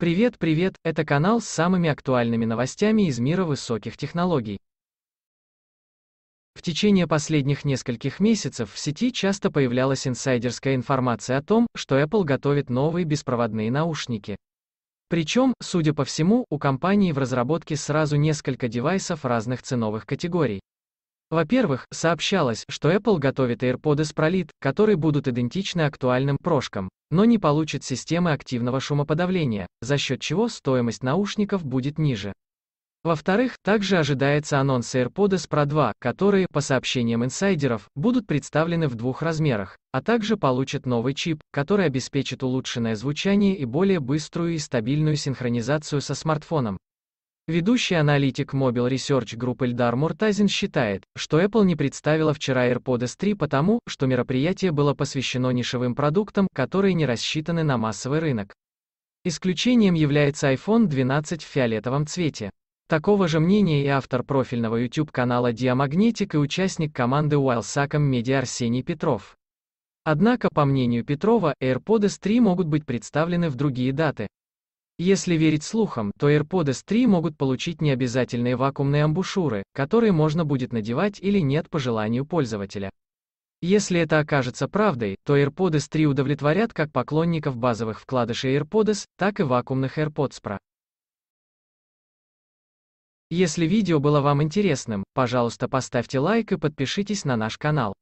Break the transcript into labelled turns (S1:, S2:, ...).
S1: Привет, привет, это канал с самыми актуальными новостями из мира высоких технологий. В течение последних нескольких месяцев в сети часто появлялась инсайдерская информация о том, что Apple готовит новые беспроводные наушники. Причем, судя по всему, у компании в разработке сразу несколько девайсов разных ценовых категорий. Во-первых, сообщалось, что Apple готовит AirPods Pro Lite, которые будут идентичны актуальным прошкам, но не получат системы активного шумоподавления, за счет чего стоимость наушников будет ниже. Во-вторых, также ожидается анонс AirPods Pro 2, которые, по сообщениям инсайдеров, будут представлены в двух размерах, а также получат новый чип, который обеспечит улучшенное звучание и более быструю и стабильную синхронизацию со смартфоном. Ведущий аналитик Mobile Research Group Эльдар Муртазин считает, что Apple не представила вчера AirPods 3 потому, что мероприятие было посвящено нишевым продуктам, которые не рассчитаны на массовый рынок. Исключением является iPhone 12 в фиолетовом цвете. Такого же мнения и автор профильного YouTube-канала Diamagnetic и участник команды Wildsacom Media Арсений Петров. Однако, по мнению Петрова, AirPods 3 могут быть представлены в другие даты, если верить слухам, то AirPods 3 могут получить необязательные вакуумные амбушюры, которые можно будет надевать или нет по желанию пользователя. Если это окажется правдой, то AirPods 3 удовлетворят как поклонников базовых вкладышей AirPods, так и вакуумных AirPods Pro. Если видео было вам интересным, пожалуйста поставьте лайк и подпишитесь на наш канал.